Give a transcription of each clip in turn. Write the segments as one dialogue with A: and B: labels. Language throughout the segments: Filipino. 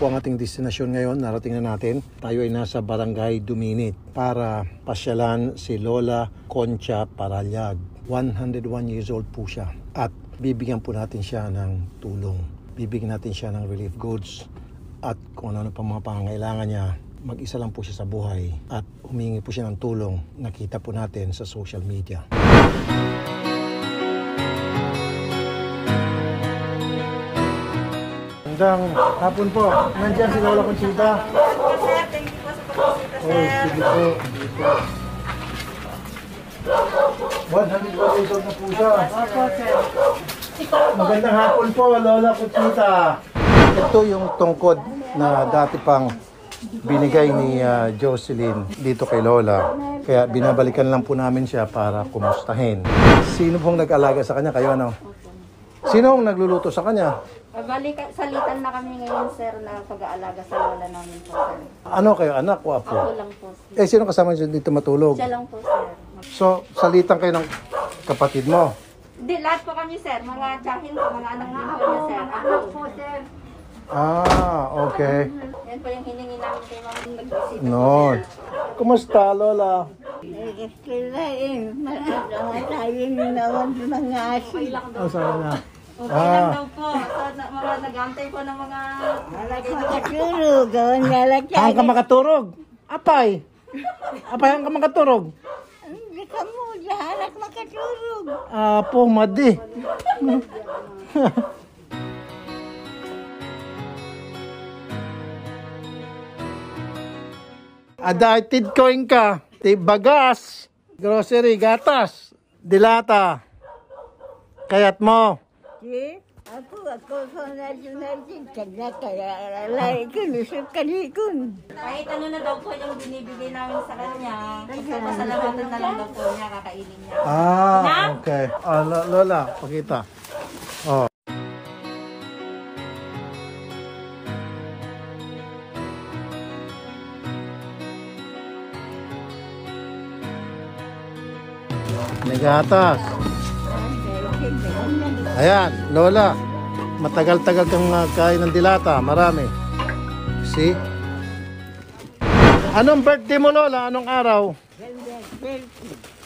A: Po ang ating destinasyon ngayon. Narating na natin. Tayo ay nasa Barangay Duminit para pasyalan si Lola Concha Paralyag. 101 years old po siya. At bibigyan po natin siya ng tulong. Bibigyan natin siya ng relief goods at kung ano pa mga pangangailangan niya. Mag-isa lang po siya sa buhay at humingi po siya ng tulong. Nakita po natin sa social media. Magandang hapon po. Nandiyan si Lola Conchita.
B: Thank you po sa pagkakita, sir.
A: sige po. Sige po. 101 years old na po siya. Magandang hapon po, Lola Conchita. Ito yung tungkod na dati pang binigay ni ah, Jocelyn dito kay Lola. Kaya binabalikan lang po namin siya para kumustahin. Sino pong nag-alaga sa kanya? Kayo ano? Sino ang nagluluto sa kanya?
B: Balik, salitan na kami ngayon, sir, na pag-aalaga sa lola namin po, sir.
A: Ano kayo, anak o apo?
B: Ako lang po. sir.
A: Eh, sino kasama niyo dito matulog?
B: Siya lang po, sir.
A: So, salitan kayo ng kapatid mo.
B: Hindi, lahat po kami, sir. Mga tsahin po, mga anak na ako niya, sir. Ako po, sir.
A: Ah, okay.
B: Yan po yung hiningi namin kay mga nag-isip.
A: Noon. Kumusta, Lola?
C: Kailangan, makakawatayin naman sa mga aso.
A: Ang sabi niya.
B: Okay lang
A: Ah.
B: daw po. Sa na- mga nag-antay po ng mga...
C: Gawan nga lang
A: Ang ka makaturog. Apay. Apay ang ka makaturog.
C: Hindi ka mo, lahat makatulog.
A: Apo, madi. Adapted coin ka. Ti bagas. Grocery, gatas. Dilata. Kayat mo.
C: Ako, ako, ako, nadyo, nadyo, kanya, kaya, lalay ko, lusok kalikon.
B: Kahit ano na daw po yung binibigay namin sa kanya, pasalamatan na lang daw po niya, kakainin niya.
A: Ah, okay. Ah, Lo- Lola, pakita. Oh. May gatas. Ayan, Lola. Matagal-tagal kang uh, kain ng dilata. Marami. See? Anong birthday mo, Lola? Anong araw?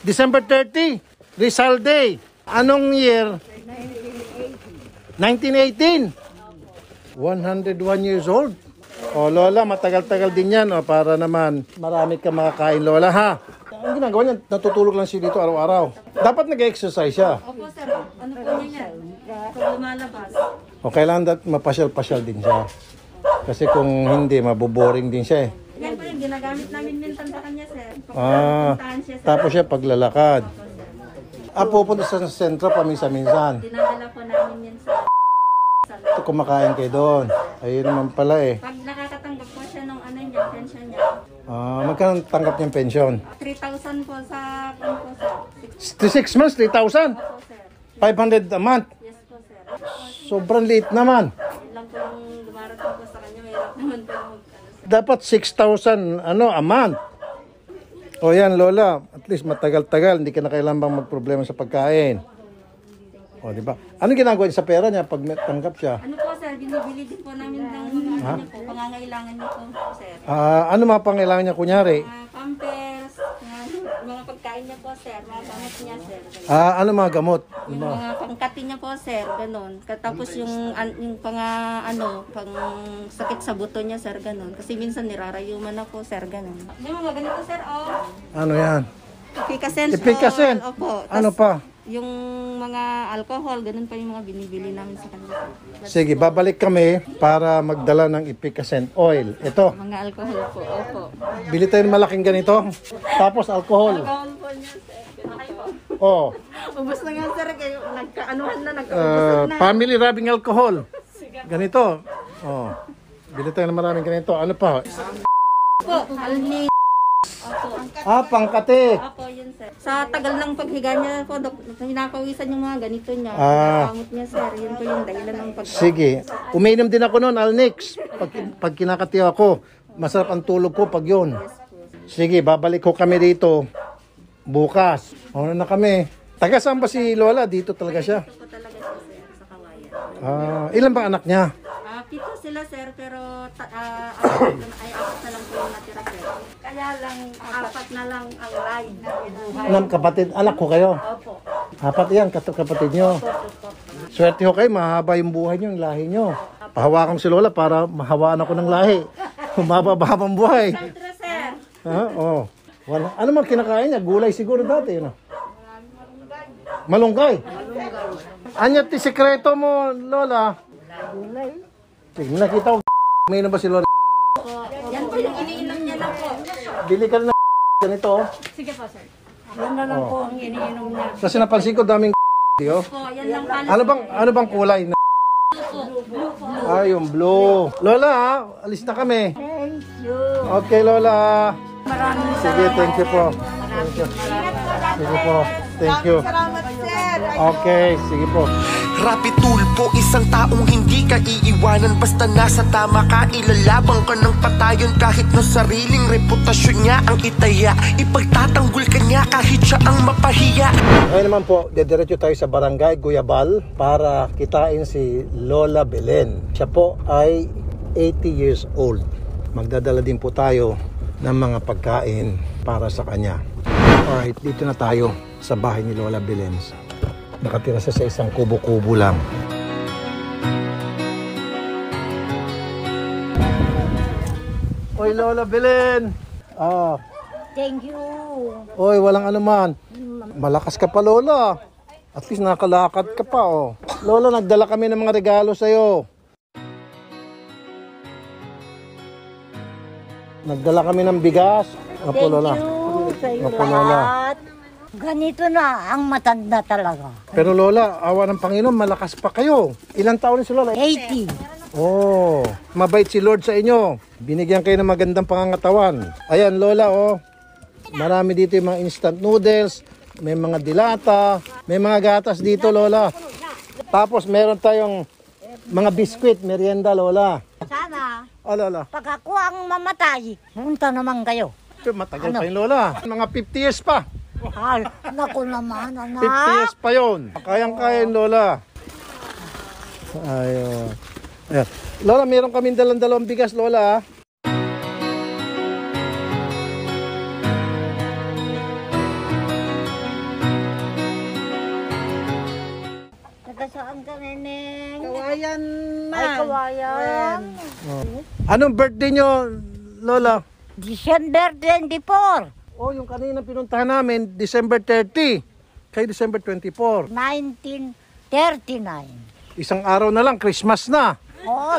A: December 30, Rizal Day. Anong year? 1918. 101 years old. O Lola, matagal-tagal din yan o, para naman marami ka makakain Lola ha. Ang ginagawa niya, natutulog lang siya dito araw-araw. Dapat nag-exercise siya.
B: Opo, sir. Ano po niya yan? Pag lumalabas.
A: O kailangan dat mapasyal-pasyal din siya. Kasi kung hindi, maboboring din siya eh.
B: Yan po yung ginagamit namin minsan sa kanya, sir. Pag
A: Ah,
B: pupuntahan siya sa
A: tapos siya paglalakad. Ah, pupunta sa sentro paminsan-minsan.
B: dinadala po namin yan sa
A: Ito, kumakain kayo doon. Ayun naman pala eh.
B: Pag nakakatanggap po siya ng ano niya, pension niya,
A: Ah, magkano tanggap niyang pensyon?
B: 3,000 po sa ano po, sir.
A: 6 months, 3,000.
B: Opo, sir.
A: 500 a month.
B: Yes po, sir.
A: Sobrang liit naman.
B: Yun lang po yung dumarating po sa kanya. Mahirap naman po mag, ano,
A: Dapat 6,000 ano, a month. O yan, Lola. At least matagal-tagal. Hindi ka na kailangan magproblema sa pagkain. O, di ba? Ano ginagawa niya sa pera niya pag may tanggap siya?
B: Ano po, sir? Binibili din po namin ng mga ano niya po, pangangailangan niya po, sir.
A: Ah, ano mga pangailangan niya kunyari?
B: Mga mga pagkain niya po, sir. Mga gamot niya, sir.
A: Ah, ano mga gamot?
B: Yung mga pangkati niya po, sir, ganun. Tapos yung, an, yung pang, ano, pang sakit sa buto niya, sir, ganun. Kasi minsan nirarayuman na po, sir, ganun. Yung mga ganito, sir, oh.
A: Ano yan?
B: Ipikasen.
A: Ipikasen?
B: Opo.
A: Ano pa?
B: Yung mga alcohol, ganun pa yung mga binibili namin sa kanila.
A: Sige, babalik kami para magdala ng ipicacent oil. Ito,
B: Mga alcohol po, opo.
A: bili tayo ng malaking ganito. Tapos alcohol.
B: Alcohol po niya, sir. Ganun po.
A: Oh,
B: Ubus na nga, sir. Kayo, nagkaanuhan na, nag
A: uh, family rubbing alcohol. Ganito. Oh. Bili tayo ng maraming ganito. Ano pa?
B: po. Almi.
A: Ah, pangkate.
B: Opo, yun, sir. Sa tagal ng paghiga niya po, dok, hinakawisan yung mga ganito niya.
A: Ah.
B: Kamot niya, sir. Yun po yung dahilan ng pag...
A: Sige. Uminom din ako noon, Alnix. Pag, pag kinakatiw ako, masarap ang tulog ko pag yun. Sige, babalik ko kami dito bukas. Mauna na kami. Taga saan ba si Lola? Dito talaga siya.
B: Ito po talaga siya, sir, sa kawayan.
A: Ah, ilan ba anak niya?
B: Ah, Pito sila sir, pero ta- ah, ay apat na lang po yung natira sir. Kaya lang, apat na lang ang line.
A: Alam, kapatid, anak ko kayo.
B: Opo.
A: Apat yan, kapatid nyo. Swerte ho kayo, mahaba yung buhay nyo, yung lahi nyo. Pahawakan ko si Lola para mahawaan ako ng lahi. Humaba-habang buhay.
B: Natira sir.
A: Ha? Oo. Wala. Ano man kinakain niya? Gulay siguro dati. Ano? Malunggay. Anya ti sekreto mo, Lola?
C: Gulay.
A: Sige, nakita ko. May na ba si Lola?
B: Po iniinom niya na po.
A: Bili ka na ng ganito. oh.
C: Yan na lang po ang iniinom niya.
A: Kasi napansin ko daming oh.
B: Po, yan lang pala.
A: Ano bang ano bang kulay na? Ay, yung blue. Lola, ha? alis na kami.
C: Thank you.
A: Okay, Lola.
C: Maraming
A: Sige, thank you po. Thank you. Sige po. Thank you. Okay, sige po.
D: Rapi tulpo, isang taong hindi ka iiwanan Basta nasa tama ka, ilalabang ka ng patayon Kahit na sariling reputasyon niya ang itaya Ipagtatanggol ka niya kahit siya ang mapahiya
A: Ngayon naman po, dediretso tayo sa barangay Guyabal para kitain si Lola Belen. Siya po ay 80 years old. Magdadala din po tayo ng mga pagkain para sa kanya. Alright, dito na tayo sa bahay ni Lola Belen. Nakatira siya sa isang kubo-kubo lang. Oy Lola Belen! Ah,
C: Thank you.
A: Oy, walang anuman. Malakas ka pa, Lola. At least nakalakad ka pa, oh. Lola, nagdala kami ng mga regalo sa'yo. Nagdala kami ng bigas. Apo,
C: Thank
A: Lola.
C: you sa iyo
A: Opo, Lola.
C: lahat. Ganito na ang matanda talaga.
A: Pero Lola, awa ng Panginoon, malakas pa kayo. Ilang taon na si Lola?
C: 80.
A: Oh, mabait si Lord sa inyo. Binigyan kayo ng magandang pangangatawan. Ayan, Lola, oh. Marami dito yung mga instant noodles, may mga dilata, may mga gatas dito, Lola. Tapos meron tayong mga biskwit, merienda, Lola.
C: Sana,
A: Oh, Lola.
C: pag ako ang mamatay, punta naman kayo.
A: Matagal pa yun, Lola. Mga 50 years pa.
C: Ay, naku naman,
A: 50
C: anak.
A: years pa yun. Kayang-kaya yun, Lola. Ayun. Ayan. Lola, meron kaming dalang-dalawang bigas, Lola. ah.
C: Taga saan ka, Neneng?
E: Kawayan,
C: Ay, kawayan.
A: Anong birthday nyo, Lola?
C: December 24,
A: Oh, yung kanina pinuntahan namin, December 30. Kay December 24.
C: 1939.
A: Isang araw na lang, Christmas na.
C: Oo,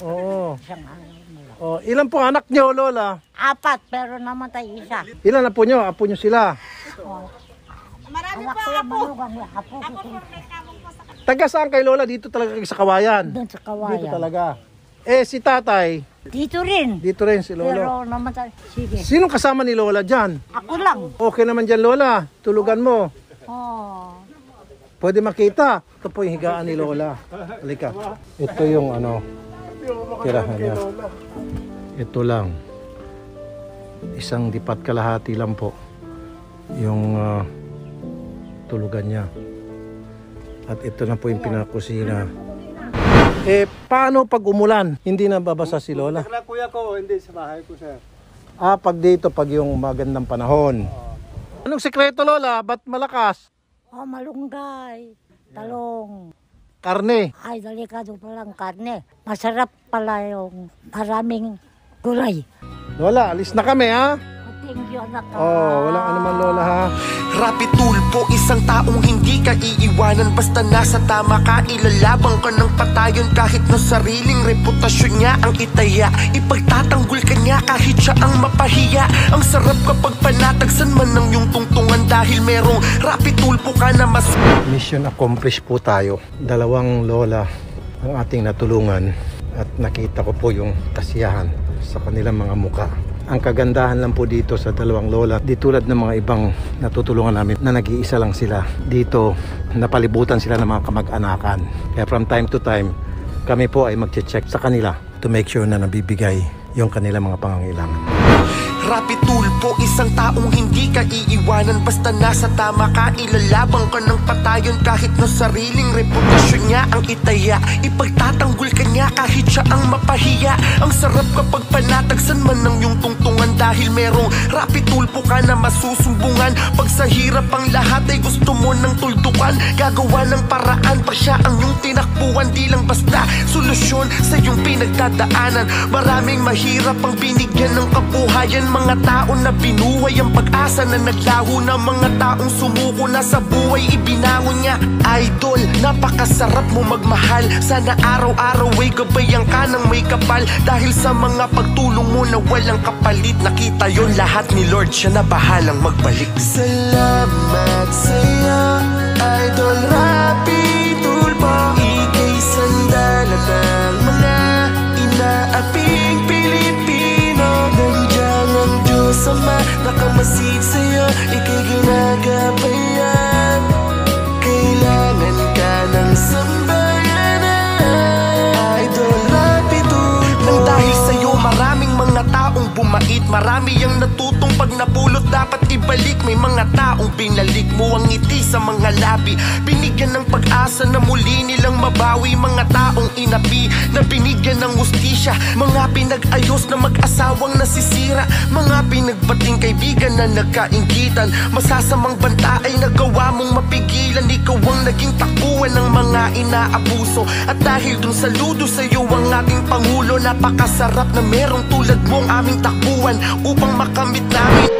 A: Oo.
C: isang araw mo lang.
A: Oh, ilan po anak nyo, Lola?
C: Apat, pero namatay isa.
A: Ilan na po nyo? Apo nyo sila.
C: Anak ko yung malugang apo ko
A: Taga saan kay Lola? Dito talaga sa kawayan.
C: doon sa
A: Dito
C: kawayan.
A: talaga. Eh, si tatay,
C: Dito rin.
A: dito rin si Lolo.
C: Pero namatay. Sige.
A: Sinong kasama ni Lola dyan?
C: Ako lang.
A: Okay naman dyan, Lola. Tulugan mo.
C: Oh.
A: Pwede makita. Ito po yung higaan ni Lola. Halika. Ito yung ano, tirahan niya. Ito lang. Isang dipat kalahati lang po. Yung ah, tulugan niya. At ito na po yung pinakusina. Eh, paano pag umulan? Hindi na babasa si Lola?
E: Kala kuya ko, hindi sa bahay ko, sir.
A: Ah, pag dito, pag yung magandang panahon. Anong sekreto, Lola? Ba't malakas?
C: Oh, malunggay. Talong.
A: Karne.
C: Ay, delikado palang karne. Masarap pala yung maraming gulay.
A: Lola, alis na kami, ha?
C: Oh, thank you, anak.
A: Oh, walang anuman, Lola, ha?
D: Rapi tulpo, isang taong hindi ka iiwanan Basta nasa tama ka, ilalabang ka ng patayon Kahit na sariling reputasyon niya ang itaya Ipagtatanggol ka niya kahit siya ang mapahiya Ang sarap kapag panatagsan man ng iyong tungtungan Dahil merong rapi tulpo ka na mas
A: Mission accomplished po tayo. Dalawang Lola ang ating natulungan at nakita ko po yung kasiyahan sa kanilang mga muka. Ang kagandahan lang po dito sa dalawang lola, di tulad ng mga ibang natutulungan namin na nag-iisa lang sila. Dito, napalibutan sila ng mga kamag-anakan. Kaya from time to time, kami po ay mag-check sa kanila to make sure na nabibigay yung kanilang mga pangangailangan.
D: Rapi tulpo, isang taong hindi ka iiwanan. Basta nasa tama ka, ilalabang ka ng patayon. Kahit na sariling reputasyon niya ang itaya Ipagtatanggol ka niya kahit siya ang mapahiya. Ang sarap kapag panatagsan man ng iyong tungtungan Dahil merong rapi tulpo ka na masusumbungan. Pag sa hirap ang lahat ay gusto mo ng tuldukan. Gagawa ng paraan pa siya ang iyong tinakbuhan. Di lang basta solusyon sa iyong pinagdadaanan. Maraming mahirap ang binigyan ng kabuhayan. Mga tao na binuhay ang pag-asa na naglaho na Mga taong sumuko na sa buhay ibinangon niya Idol, napakasarap mo magmahal. Sana araw-araw ay gabayan ka ng may kapal. Dahil sa mga pagtulong mo na walang kapalit Nakita yon lahat ni Lord, siya na bahalang magbalik. Salamat sa'yo, Idol Rapi seats Marami ang natutong pag napulot dapat ibalik. May mga taong binalik mo ang ngiti sa mga labi. Binigyan ng pag-asa na muli nilang mabawi. Mga taong inapi na binigyan ng ustisya. Mga pinag-ayos na mag-asawang nasisira. Mga pinagbating kaibigan na nagkaingitan. Masasamang banta ay nagawa mong mapigilan. Ikaw ang naging takbuhan ng mga inaabuso. At dahil dun saludo sa'yo ang ating Pangulo Napakasarap na merong tulad mong aming takbuhan Upang makamit namin